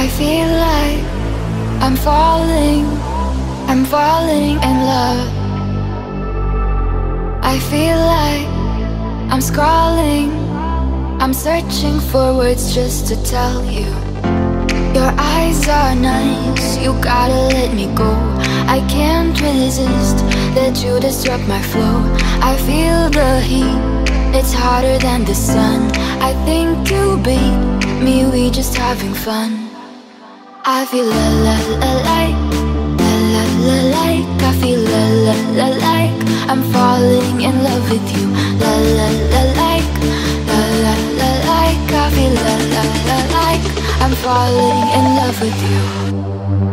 I feel like I'm falling, I'm falling in love. I feel like I'm scrawling, I'm searching for words just to tell you. Your eyes are nice, you gotta let me go. I can't resist, that you disrupt my flow. I feel the heat, it's hotter than the sun. I think you beat me, we just having fun. I feel la la. I feel. I'm falling in love with you. I feel like. I'm falling in love with you.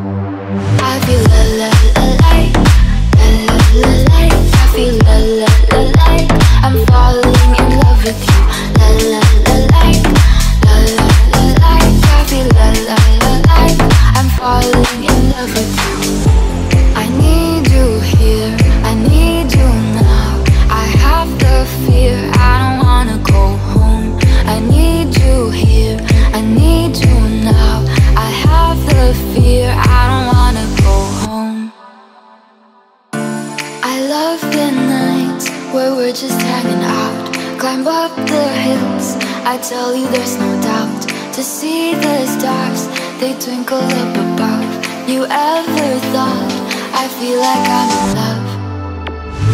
Tell you there's no doubt. To see the stars, they twinkle up above. You ever thought I feel like I'm in love?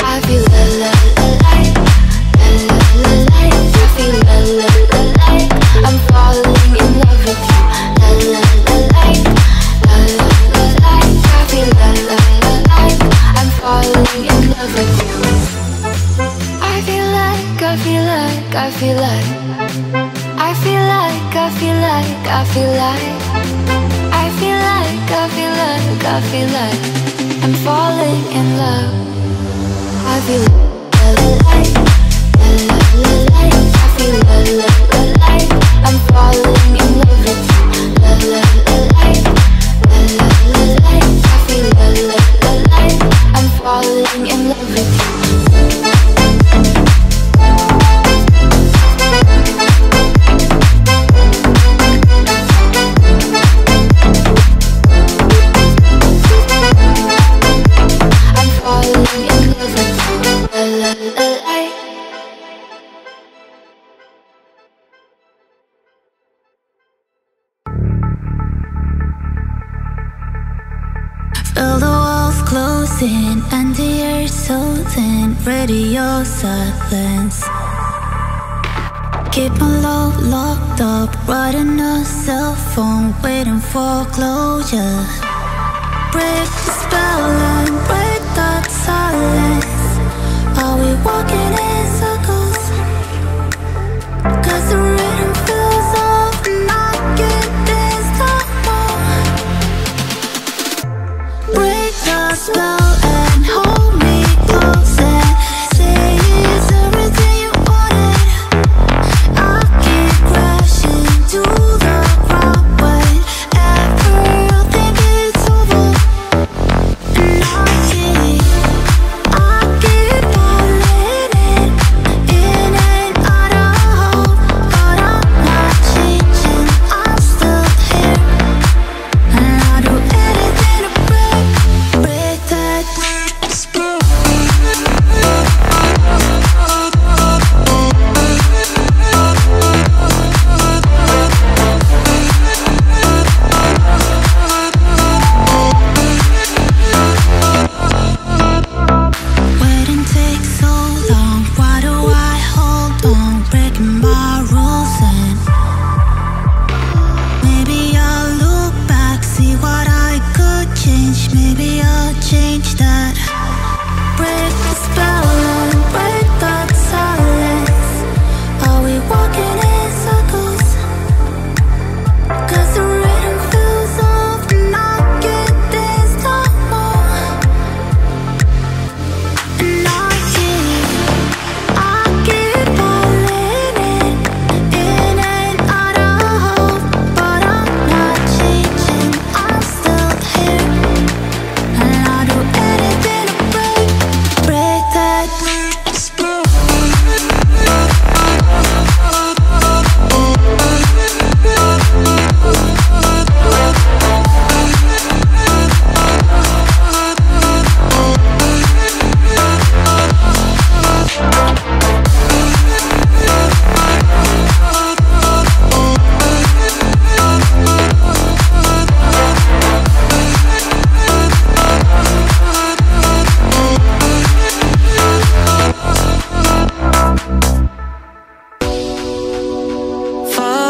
I feel la la like. I feel la like. I'm falling in love with you. La la like. I feel la like. I'm falling in love with you. I feel like, I feel like, I feel like. I feel like, I feel like, I feel like. I feel like, I feel like, I feel like. I'm falling in love. I feel like. I feel like. I'm falling in love with you. La la la like, la la la and the air soothing. Radio silence. Keep my love locked up, writing a cell phone, waiting for closure. Break the spell and break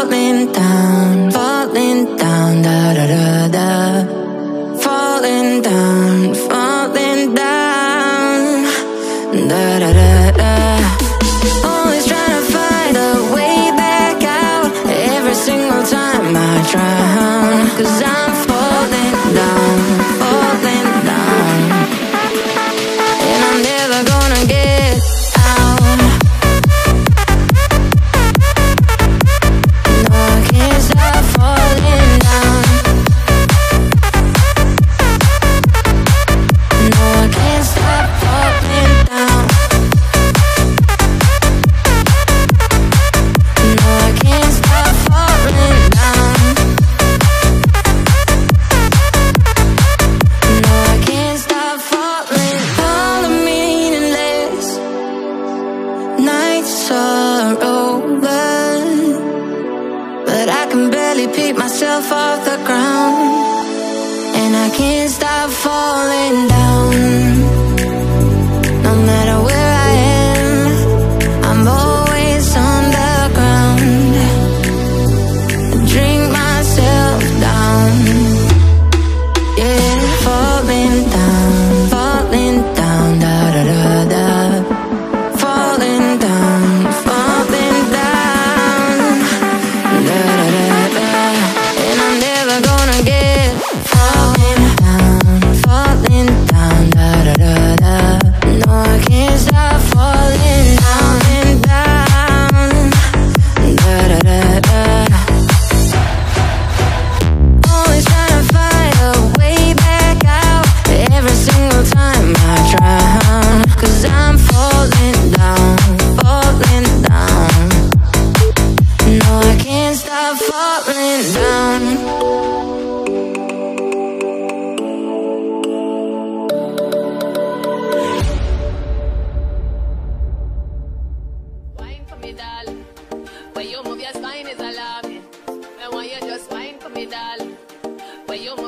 falling down, falling down, da da da da. Falling down, falling down, da da da da. Always trying to find a way back out. Every single time I cause I'm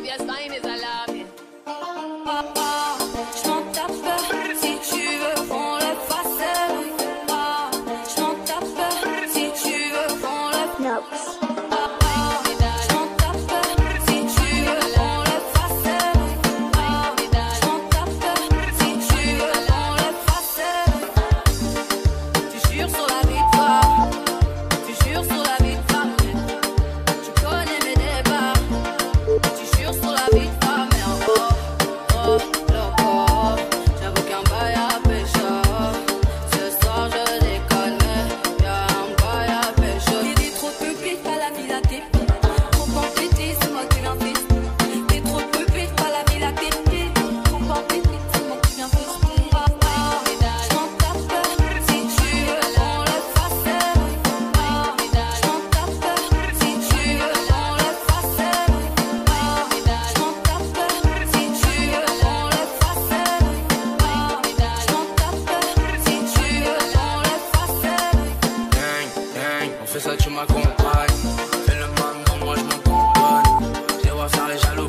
Your time is alarming. tu m'accompagnes. Fais le manque, moi je m'accompagne. Je dois faire les jaloux.